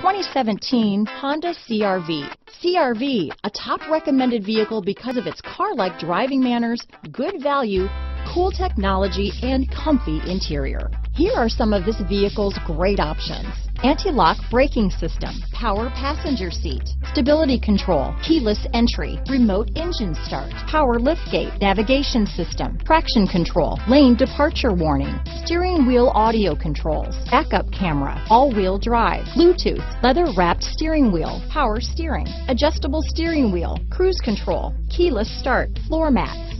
2017 Honda CRV. CRV, a top recommended vehicle because of its car-like driving manners, good value, cool technology, and comfy interior. Here are some of this vehicle's great options. Anti-lock braking system, power passenger seat, stability control, keyless entry, remote engine start, power liftgate, navigation system, traction control, lane departure warning, steering wheel audio controls, backup camera, all-wheel drive, Bluetooth, leather wrapped steering wheel, power steering, adjustable steering wheel, cruise control, keyless start, floor mats.